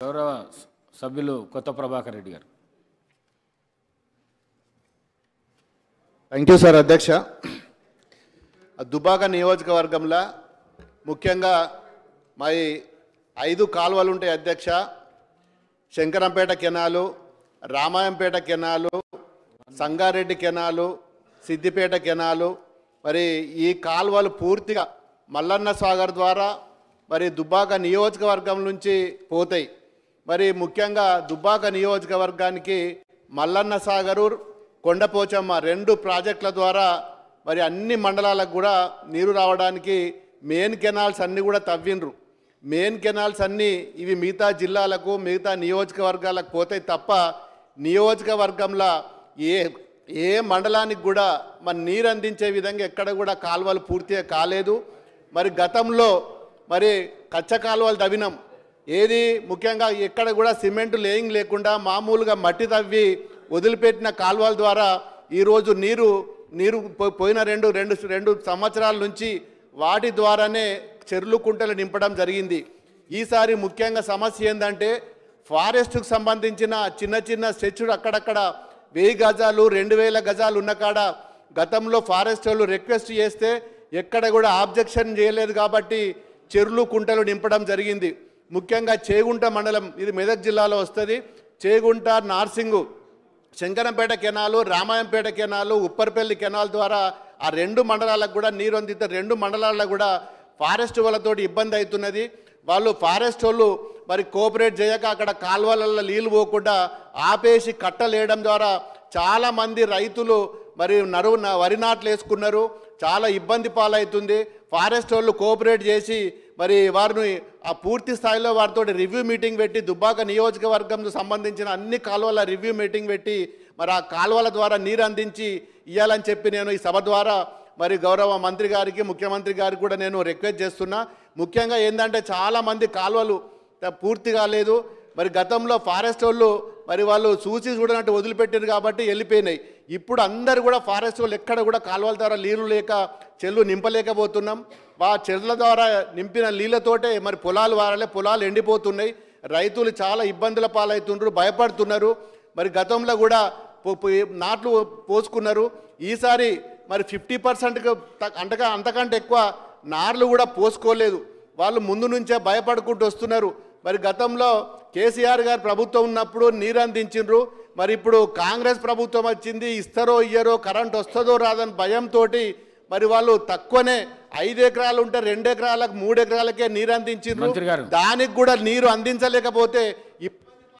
గౌరవ సభ్యులు కొత్త ప్రభాకర్ రెడ్డి గారు. థ్యాంక్ యూ సార్ అధ్యక్ష. దుబాక నియోజకవర్గంలో ముఖ్యంగా మరి ఐదు కాలువలు ఉంటాయి అధ్యక్ష. Shankarampet canal Ramayampet canal Sangareddy canal Siddipet canal. మరి ఈ కాలువలు పూర్తిగా మల్లన్న సాగర్ ద్వారా మరి దుబ్బాక నియోజకవర్గం నుంచి పోతాయి. మరి ముఖ్యంగా దుబ్బాక నియోజకవర్గానికి మల్లన్న సాగరు కొండపోచమ్మ రెండు ప్రాజెక్టుల ద్వారా మరి అన్ని మండలాలకు కూడా నీరు రావడానికి మెయిన్ కెనాల్స్ అన్నీ కూడా తవ్విండ్రు. మెయిన్ కెనాల్స్ అన్నీ ఇవి మిగతా జిల్లాలకు మిగతా నియోజకవర్గాలకు పోతాయి తప్ప నియోజకవర్గంలో ఏ ఏ మండలానికి కూడా మన నీరు అందించే విధంగా ఎక్కడ కూడా కాలువలు పూర్తిగా కాలేదు. మరి గతంలో మరి కచ్చ కాలువలు తవ్వినాం. ఏది ముఖ్యంగా ఎక్కడ కూడా సిమెంట్ లేయింగ్ లేకుండా మామూలుగా మట్టి తవ్వి వదిలిపెట్టిన కాల్వల ద్వారా ఈరోజు నీరు నీరు పో- పోయిన రెండు రెండు రెండు సంవత్సరాల నుంచి వాటి ద్వారానే చెర్లు కుంటలు నింపడం జరిగింది. ఈసారి ముఖ్యంగా సమస్య ఏంటంటే ఫారెస్ట్కు సంబంధించిన చిన్న చిన్న స్ట్రెచ్చులు అక్కడక్కడ వెయ్యి గజాలు రెండు వేల గజాలు ఉన్న కాడ గతంలో ఫారెస్ట్ వాళ్ళు రిక్వెస్ట్ చేస్తే ఎక్కడ కూడా ఆబ్జెక్షన్ చేయలేదు కాబట్టి చెర్లు కుంటలు నింపడం జరిగింది. ముఖ్యంగా చేగుంట మండలం ఇది మెదక్ జిల్లాలో వస్తుంది. Chegunta Narsing Shankarampet canal Ramayampet canal Upparpalli canal ద్వారా ఆ రెండు మండలాలకు కూడా నీరు అందితే రెండు మండలాల్లో కూడా ఫారెస్ట్ వాళ్ళతోటి ఇబ్బంది అవుతున్నది. వాళ్ళు ఫారెస్ట్ వాళ్ళు మరి కోఆపరేట్ చేయక అక్కడ కాల్వలలో నీళ్ళు పోకుండా ఆపేసి కట్టలేయడం ద్వారా చాలామంది రైతులు మరి నరువు వరి నాట్లు వేసుకున్నారు. చాలా ఇబ్బంది పాలవుతుంది. ఫారెస్ట్ వాళ్ళు కోఆపరేట్ చేసి మరి వారిని ఆ పూర్తి స్థాయిలో వారితో రివ్యూ మీటింగ్ పెట్టి దుబ్బాక నియోజకవర్గంకు సంబంధించిన అన్ని కాలువల రివ్యూ మీటింగ్ పెట్టి మరి ఆ కాలువల ద్వారా నీరు అందించి ఇవ్వాలని చెప్పి నేను ఈ సభ ద్వారా మరి గౌరవ మంత్రి గారికి ముఖ్యమంత్రి గారికి కూడా నేను రిక్వెస్ట్ చేస్తున్నా. ముఖ్యంగా ఏంటంటే చాలామంది కాలువలు పూర్తి కాలేదు. మరి గతంలో ఫారెస్ట్ వాళ్ళు మరి వాళ్ళు చూసి చూడనట్టు వదిలిపెట్టారు కాబట్టి వెళ్ళిపోయినాయి. ఇప్పుడు అందరు కూడా ఫారెస్ట్ వాళ్ళు ఎక్కడ కూడా కాలువల ద్వారా నీరు లేక చెల్లు నింపలేకపోతున్నాం. ఆ చెర్ల ద్వారా నింపిన నీళ్ళతోటే మరి పొలాలు వారాలే పొలాలు ఎండిపోతున్నాయి. రైతులు చాలా ఇబ్బందుల పాలవుతుండ్రు భయపడుతున్నారు. మరి గతంలో కూడా పో- పో- నాట్లు పోసుకున్నారు. ఈసారి మరి ఫిఫ్టీ పర్సెంట్కి అంతగా అంతకంటే ఎక్కువ నార్లు కూడా పోసుకోలేదు. వాళ్ళు ముందు నుంచే భయపడుకుంటూ వస్తున్నారు. మరి గతంలో కేసీఆర్ గారు ప్రభుత్వం ఉన్నప్పుడు నీరు అందించిండ్రు. మరి ఇప్పుడు కాంగ్రెస్ ప్రభుత్వం వచ్చింది ఇస్తారో ఇయ్యరో కరెంట్ వస్తుందో రాదని భయంతో మరి వాళ్ళు తక్కువనే ఐదు ఎకరాలు ఉంటే రెండు ఎకరాలకు మూడు ఎకరాలకే నీరు గారు. దానికి కూడా నీరు అందించలేకపోతే